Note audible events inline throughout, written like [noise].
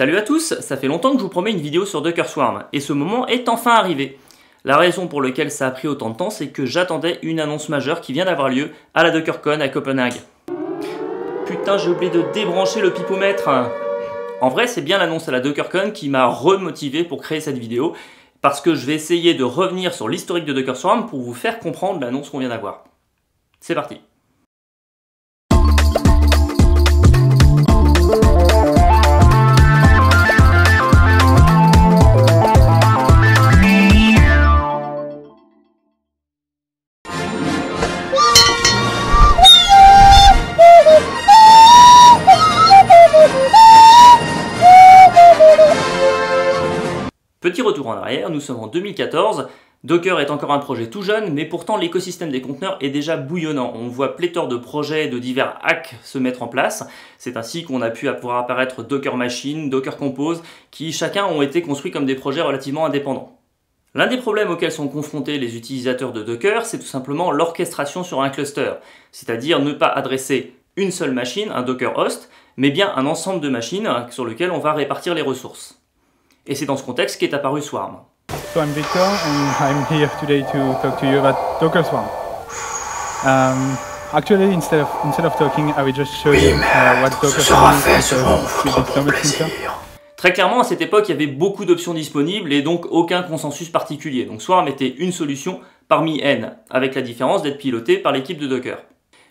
Salut à tous, ça fait longtemps que je vous promets une vidéo sur Docker Swarm, et ce moment est enfin arrivé. La raison pour laquelle ça a pris autant de temps, c'est que j'attendais une annonce majeure qui vient d'avoir lieu à la DockerCon à Copenhague. Putain, j'ai oublié de débrancher le pipomètre En vrai, c'est bien l'annonce à la DockerCon qui m'a remotivé pour créer cette vidéo, parce que je vais essayer de revenir sur l'historique de Docker Swarm pour vous faire comprendre l'annonce qu'on vient d'avoir. C'est parti en arrière, nous sommes en 2014. Docker est encore un projet tout jeune, mais pourtant l'écosystème des conteneurs est déjà bouillonnant. On voit pléthore de projets, de divers hacks se mettre en place. C'est ainsi qu'on a pu voir apparaître Docker Machine, Docker Compose, qui chacun ont été construits comme des projets relativement indépendants. L'un des problèmes auxquels sont confrontés les utilisateurs de Docker, c'est tout simplement l'orchestration sur un cluster, c'est-à-dire ne pas adresser une seule machine, un Docker host, mais bien un ensemble de machines sur lequel on va répartir les ressources. Et c'est dans ce contexte qu'est apparu Swarm. So I'm Victor and I'm here today to talk to you about Docker Swarm. Um, actually, instead of instead of talking, I will just show you uh, what Docker Swarm is. Très clairement, à cette époque, il y avait beaucoup d'options disponibles et donc aucun consensus particulier. Donc Swarm était une solution parmi N, avec la différence d'être piloté par l'équipe de Docker.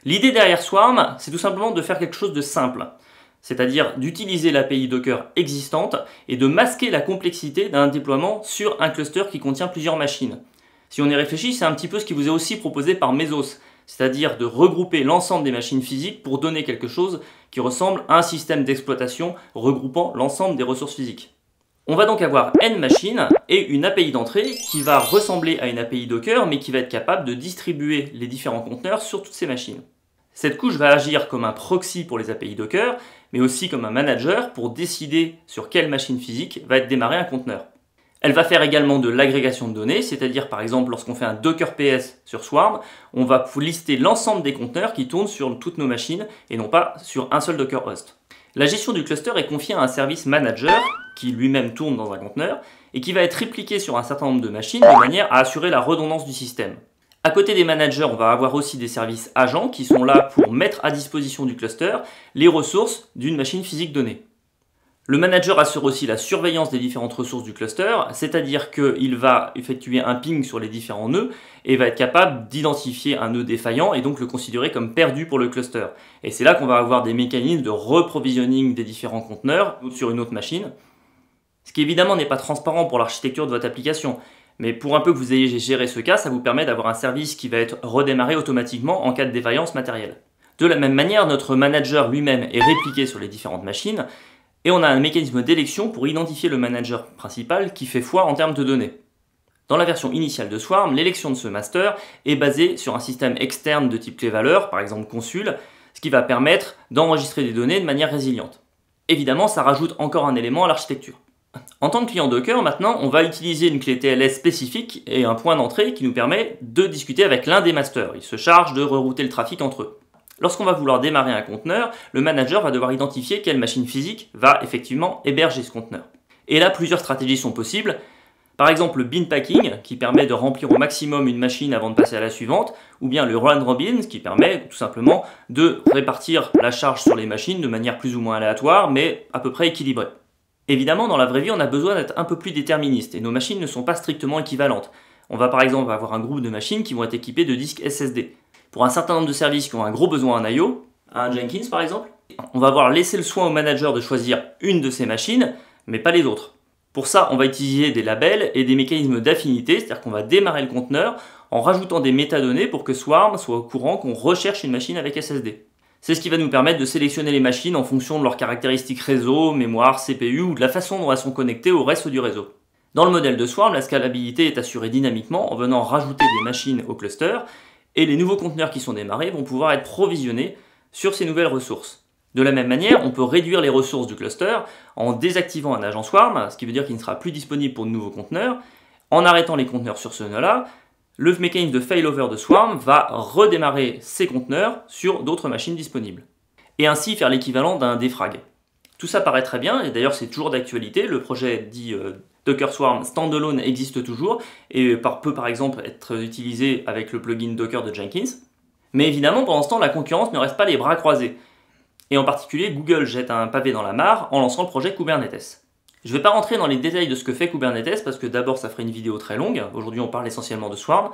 L'idée derrière Swarm, c'est tout simplement de faire quelque chose de simple c'est-à-dire d'utiliser l'API Docker existante et de masquer la complexité d'un déploiement sur un cluster qui contient plusieurs machines. Si on y réfléchit, c'est un petit peu ce qui vous est aussi proposé par Mesos, c'est-à-dire de regrouper l'ensemble des machines physiques pour donner quelque chose qui ressemble à un système d'exploitation regroupant l'ensemble des ressources physiques. On va donc avoir n machines et une API d'entrée qui va ressembler à une API Docker mais qui va être capable de distribuer les différents conteneurs sur toutes ces machines. Cette couche va agir comme un proxy pour les API Docker, mais aussi comme un manager pour décider sur quelle machine physique va être démarré un conteneur. Elle va faire également de l'agrégation de données, c'est-à-dire par exemple lorsqu'on fait un Docker PS sur Swarm, on va lister l'ensemble des conteneurs qui tournent sur toutes nos machines et non pas sur un seul Docker host. La gestion du cluster est confiée à un service manager qui lui-même tourne dans un conteneur et qui va être répliqué sur un certain nombre de machines de manière à assurer la redondance du système. À côté des managers, on va avoir aussi des services agents qui sont là pour mettre à disposition du cluster les ressources d'une machine physique donnée. Le manager assure aussi la surveillance des différentes ressources du cluster, c'est-à-dire qu'il va effectuer un ping sur les différents nœuds et va être capable d'identifier un nœud défaillant et donc le considérer comme perdu pour le cluster. Et c'est là qu'on va avoir des mécanismes de reprovisioning des différents conteneurs sur une autre machine, ce qui évidemment n'est pas transparent pour l'architecture de votre application. Mais pour un peu que vous ayez géré ce cas, ça vous permet d'avoir un service qui va être redémarré automatiquement en cas de défaillance matérielle. De la même manière, notre manager lui-même est répliqué sur les différentes machines, et on a un mécanisme d'élection pour identifier le manager principal qui fait foi en termes de données. Dans la version initiale de Swarm, l'élection de ce master est basée sur un système externe de type clé-valeur, par exemple consul, ce qui va permettre d'enregistrer des données de manière résiliente. Évidemment, ça rajoute encore un élément à l'architecture. En tant que client Docker, maintenant, on va utiliser une clé TLS spécifique et un point d'entrée qui nous permet de discuter avec l'un des masters. Il se charge de rerouter le trafic entre eux. Lorsqu'on va vouloir démarrer un conteneur, le manager va devoir identifier quelle machine physique va effectivement héberger ce conteneur. Et là, plusieurs stratégies sont possibles. Par exemple, le bin packing, qui permet de remplir au maximum une machine avant de passer à la suivante, ou bien le run robin, qui permet tout simplement de répartir la charge sur les machines de manière plus ou moins aléatoire, mais à peu près équilibrée. Évidemment, dans la vraie vie, on a besoin d'être un peu plus déterministe et nos machines ne sont pas strictement équivalentes. On va par exemple avoir un groupe de machines qui vont être équipées de disques SSD. Pour un certain nombre de services qui ont un gros besoin en I.O., un Jenkins par exemple, on va avoir laissé le soin au manager de choisir une de ces machines, mais pas les autres. Pour ça, on va utiliser des labels et des mécanismes d'affinité, c'est-à-dire qu'on va démarrer le conteneur en rajoutant des métadonnées pour que Swarm soit au courant qu'on recherche une machine avec SSD. C'est ce qui va nous permettre de sélectionner les machines en fonction de leurs caractéristiques réseau, mémoire, CPU ou de la façon dont elles sont connectées au reste du réseau. Dans le modèle de Swarm, la scalabilité est assurée dynamiquement en venant rajouter des machines au cluster et les nouveaux conteneurs qui sont démarrés vont pouvoir être provisionnés sur ces nouvelles ressources. De la même manière, on peut réduire les ressources du cluster en désactivant un agent Swarm, ce qui veut dire qu'il ne sera plus disponible pour de nouveaux conteneurs, en arrêtant les conteneurs sur ce nœud-là, le mécanisme de failover de Swarm va redémarrer ses conteneurs sur d'autres machines disponibles. Et ainsi faire l'équivalent d'un défrag. Tout ça paraît très bien, et d'ailleurs c'est toujours d'actualité, le projet dit euh, Docker Swarm Standalone existe toujours, et peut par exemple être utilisé avec le plugin Docker de Jenkins. Mais évidemment, pendant ce temps, la concurrence ne reste pas les bras croisés. Et en particulier, Google jette un pavé dans la mare en lançant le projet Kubernetes. Je ne vais pas rentrer dans les détails de ce que fait Kubernetes parce que d'abord ça ferait une vidéo très longue, aujourd'hui on parle essentiellement de Swarm,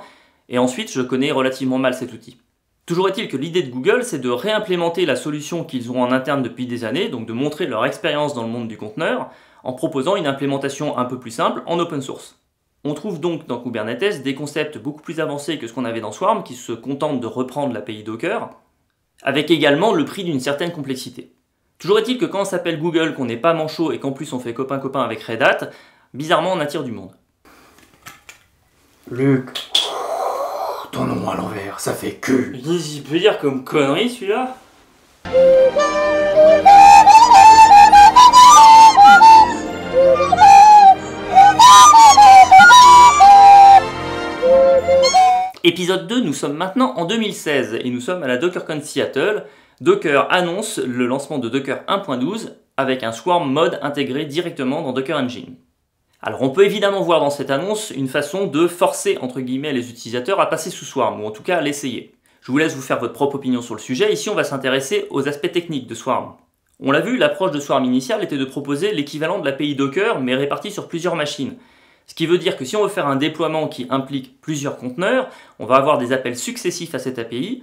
et ensuite je connais relativement mal cet outil. Toujours est-il que l'idée de Google, c'est de réimplémenter la solution qu'ils ont en interne depuis des années, donc de montrer leur expérience dans le monde du conteneur, en proposant une implémentation un peu plus simple en open source. On trouve donc dans Kubernetes des concepts beaucoup plus avancés que ce qu'on avait dans Swarm, qui se contentent de reprendre l'API Docker, avec également le prix d'une certaine complexité. Toujours est-il que quand on s'appelle Google, qu'on n'est pas manchot et qu'en plus on fait copain-copain avec Red Hat, bizarrement on attire du monde. Luc, ton nom à l'envers, ça fait cul. Qu'est-ce qu'il peut dire comme connerie celui-là? Épisode 2, nous sommes maintenant en 2016 et nous sommes à la DockerCon Seattle Docker annonce le lancement de Docker 1.12 avec un Swarm mode intégré directement dans Docker Engine. Alors on peut évidemment voir dans cette annonce une façon de forcer entre guillemets les utilisateurs à passer sous Swarm, ou en tout cas à l'essayer. Je vous laisse vous faire votre propre opinion sur le sujet, ici on va s'intéresser aux aspects techniques de Swarm. On l'a vu, l'approche de Swarm initiale était de proposer l'équivalent de l'API Docker mais réparti sur plusieurs machines. Ce qui veut dire que si on veut faire un déploiement qui implique plusieurs conteneurs, on va avoir des appels successifs à cette API,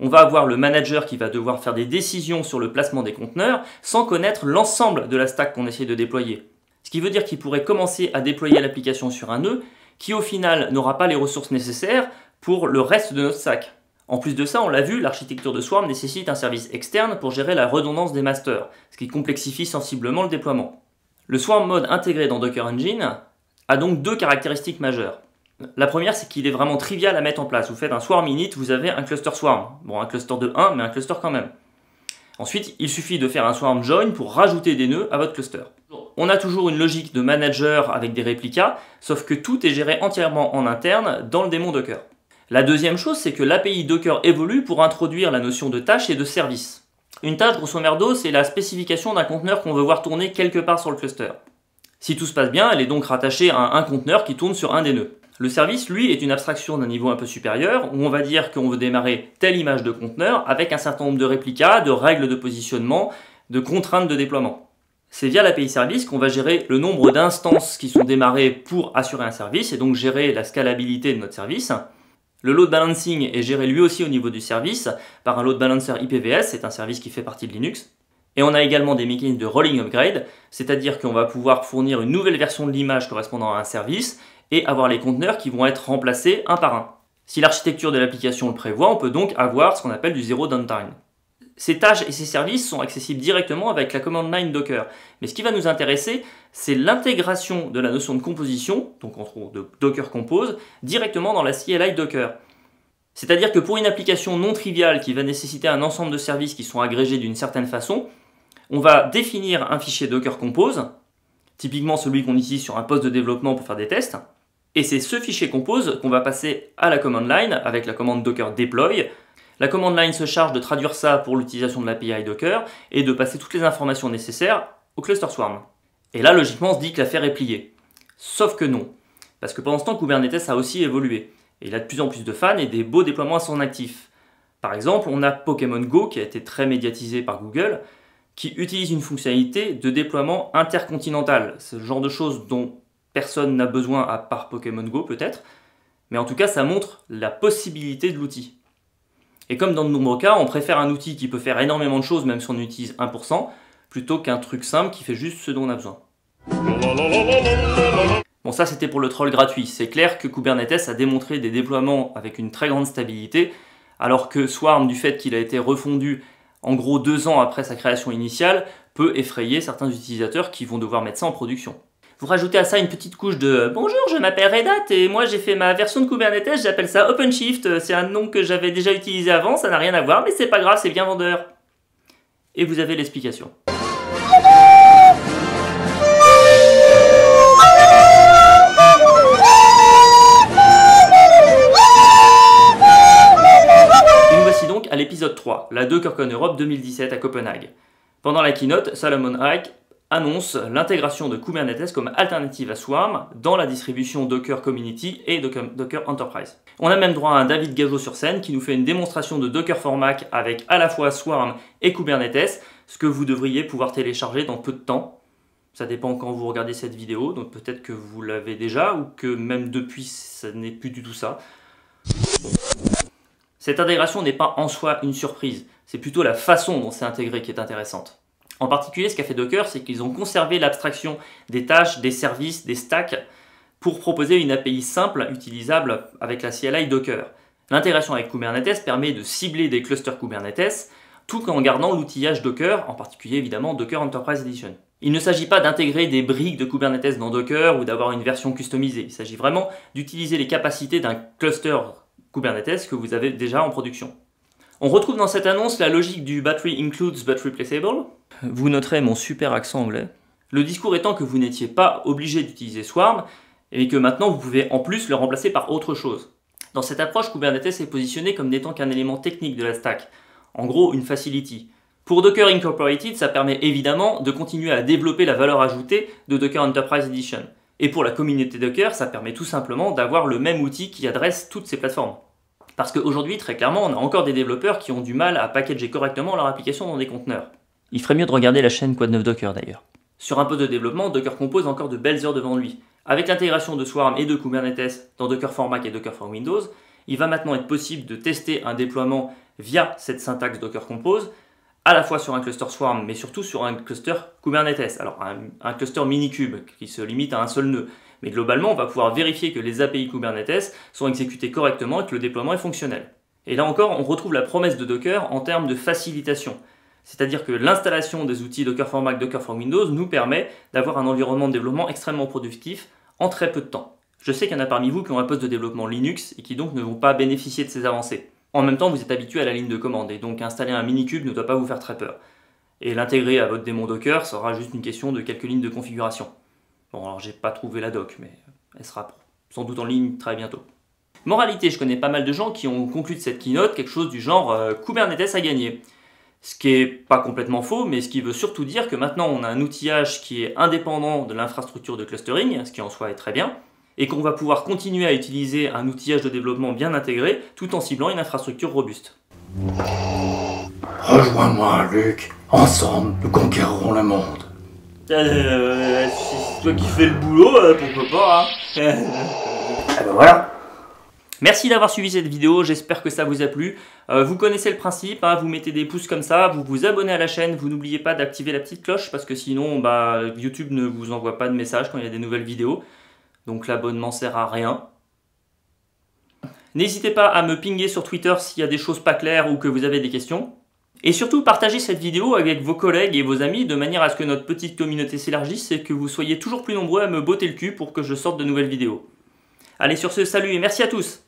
on va avoir le manager qui va devoir faire des décisions sur le placement des conteneurs sans connaître l'ensemble de la stack qu'on essaie de déployer. Ce qui veut dire qu'il pourrait commencer à déployer l'application sur un nœud qui au final n'aura pas les ressources nécessaires pour le reste de notre stack. En plus de ça, on l'a vu, l'architecture de Swarm nécessite un service externe pour gérer la redondance des masters, ce qui complexifie sensiblement le déploiement. Le Swarm Mode intégré dans Docker Engine a donc deux caractéristiques majeures. La première, c'est qu'il est vraiment trivial à mettre en place. Vous faites un swarm init, vous avez un cluster swarm. Bon, un cluster de 1, mais un cluster quand même. Ensuite, il suffit de faire un swarm join pour rajouter des nœuds à votre cluster. On a toujours une logique de manager avec des réplicas, sauf que tout est géré entièrement en interne dans le démon Docker. La deuxième chose, c'est que l'API Docker évolue pour introduire la notion de tâche et de service. Une tâche, grosso merdo, c'est la spécification d'un conteneur qu'on veut voir tourner quelque part sur le cluster. Si tout se passe bien, elle est donc rattachée à un conteneur qui tourne sur un des nœuds. Le service, lui, est une abstraction d'un niveau un peu supérieur, où on va dire qu'on veut démarrer telle image de conteneur avec un certain nombre de réplicas, de règles de positionnement, de contraintes de déploiement. C'est via l'API Service qu'on va gérer le nombre d'instances qui sont démarrées pour assurer un service et donc gérer la scalabilité de notre service. Le load balancing est géré lui aussi au niveau du service par un load balancer IPVS, c'est un service qui fait partie de Linux. Et on a également des mécanismes de rolling upgrade, c'est-à-dire qu'on va pouvoir fournir une nouvelle version de l'image correspondant à un service et avoir les conteneurs qui vont être remplacés un par un. Si l'architecture de l'application le prévoit, on peut donc avoir ce qu'on appelle du zéro downtime. Ces tâches et ces services sont accessibles directement avec la command line Docker. Mais ce qui va nous intéresser, c'est l'intégration de la notion de composition, donc entre autres de Docker Compose, directement dans la CLI Docker. C'est-à-dire que pour une application non triviale qui va nécessiter un ensemble de services qui sont agrégés d'une certaine façon, on va définir un fichier Docker Compose, typiquement celui qu'on utilise sur un poste de développement pour faire des tests, et c'est ce fichier compose qu'on va passer à la command line avec la commande docker deploy. La command line se charge de traduire ça pour l'utilisation de l'API Docker et de passer toutes les informations nécessaires au cluster swarm. Et là, logiquement, on se dit que l'affaire est pliée. Sauf que non. Parce que pendant ce temps, Kubernetes a aussi évolué. Et il a de plus en plus de fans et des beaux déploiements à son actif. Par exemple, on a Pokémon Go qui a été très médiatisé par Google, qui utilise une fonctionnalité de déploiement intercontinental. C'est le genre de choses dont personne n'a besoin à part Pokémon Go peut-être, mais en tout cas ça montre la possibilité de l'outil. Et comme dans de nombreux cas, on préfère un outil qui peut faire énormément de choses même si on utilise 1%, plutôt qu'un truc simple qui fait juste ce dont on a besoin. Bon ça c'était pour le troll gratuit, c'est clair que Kubernetes a démontré des déploiements avec une très grande stabilité, alors que Swarm, du fait qu'il a été refondu en gros deux ans après sa création initiale, peut effrayer certains utilisateurs qui vont devoir mettre ça en production. Vous rajoutez à ça une petite couche de Bonjour, je m'appelle Red Hat et moi j'ai fait ma version de Kubernetes, j'appelle ça OpenShift, c'est un nom que j'avais déjà utilisé avant, ça n'a rien à voir, mais c'est pas grave, c'est bien vendeur. Et vous avez l'explication. Nous voici donc à l'épisode 3, la DockerCon Europe 2017 à Copenhague. Pendant la keynote, Salomon Hayek annonce l'intégration de Kubernetes comme alternative à Swarm dans la distribution Docker Community et Docker, Enterprise. On a même droit à un David Gageot sur scène qui nous fait une démonstration de Docker for Mac avec à la fois Swarm et Kubernetes, ce que vous devriez pouvoir télécharger dans peu de temps. Ça dépend quand vous regardez cette vidéo, donc peut-être que vous l'avez déjà ou que même depuis, ça n'est plus du tout ça. Cette intégration n'est pas en soi une surprise, c'est plutôt la façon dont c'est intégré qui est intéressante. En particulier, ce qu'a fait Docker, c'est qu'ils ont conservé l'abstraction des tâches, des services, des stacks pour proposer une API simple utilisable avec la CLI Docker. L'intégration avec Kubernetes permet de cibler des clusters Kubernetes tout en gardant l'outillage Docker, en particulier évidemment Docker Enterprise Edition. Il ne s'agit pas d'intégrer des briques de Kubernetes dans Docker ou d'avoir une version customisée. Il s'agit vraiment d'utiliser les capacités d'un cluster Kubernetes que vous avez déjà en production. On retrouve dans cette annonce la logique du Battery Includes but Replaceable. Vous noterez mon super accent anglais. Le discours étant que vous n'étiez pas obligé d'utiliser Swarm et que maintenant vous pouvez en plus le remplacer par autre chose. Dans cette approche, Kubernetes est positionné comme n'étant qu'un élément technique de la stack, en gros une facility. Pour Docker Incorporated, ça permet évidemment de continuer à développer la valeur ajoutée de Docker Enterprise Edition. Et pour la communauté Docker, ça permet tout simplement d'avoir le même outil qui adresse toutes ces plateformes. Parce qu'aujourd'hui, très clairement, on a encore des développeurs qui ont du mal à packager correctement leur application dans des conteneurs. Il ferait mieux de regarder la chaîne Quad 9 Docker d'ailleurs. Sur un poste de développement, Docker compose encore de belles heures devant lui. Avec l'intégration de Swarm et de Kubernetes dans Docker for Mac et Docker for Windows, il va maintenant être possible de tester un déploiement via cette syntaxe Docker Compose, à la fois sur un cluster Swarm, mais surtout sur un cluster Kubernetes. Alors un, un cluster Minikube qui se limite à un seul nœud. Mais globalement, on va pouvoir vérifier que les API Kubernetes sont exécutées correctement et que le déploiement est fonctionnel. Et là encore, on retrouve la promesse de Docker en termes de facilitation. C'est-à-dire que l'installation des outils Docker for Mac, Docker for Windows nous permet d'avoir un environnement de développement extrêmement productif en très peu de temps. Je sais qu'il y en a parmi vous qui ont un poste de développement Linux et qui donc ne vont pas bénéficier de ces avancées. En même temps, vous êtes habitué à la ligne de commande et donc installer un minikube ne doit pas vous faire très peur. Et l'intégrer à votre démon Docker sera juste une question de quelques lignes de configuration. Bon, alors j'ai pas trouvé la doc, mais elle sera sans doute en ligne très bientôt. Moralité, je connais pas mal de gens qui ont conclu de cette keynote quelque chose du genre euh, Kubernetes a gagné. Ce qui est pas complètement faux, mais ce qui veut surtout dire que maintenant on a un outillage qui est indépendant de l'infrastructure de clustering, ce qui en soi est très bien, et qu'on va pouvoir continuer à utiliser un outillage de développement bien intégré tout en ciblant une infrastructure robuste. Rejoins-moi, Luc. Ensemble, nous conquérerons le monde. Euh, c'est toi qui fais le boulot, euh, pourquoi pas hein [laughs] Ah ben voilà. Merci d'avoir suivi cette vidéo, j'espère que ça vous a plu. Euh, vous connaissez le principe, hein, vous mettez des pouces comme ça, vous vous abonnez à la chaîne, vous n'oubliez pas d'activer la petite cloche parce que sinon bah, YouTube ne vous envoie pas de messages quand il y a des nouvelles vidéos. Donc l'abonnement sert à rien. N'hésitez pas à me pinguer sur Twitter s'il y a des choses pas claires ou que vous avez des questions. Et surtout, partagez cette vidéo avec vos collègues et vos amis de manière à ce que notre petite communauté s'élargisse et que vous soyez toujours plus nombreux à me botter le cul pour que je sorte de nouvelles vidéos. Allez sur ce, salut et merci à tous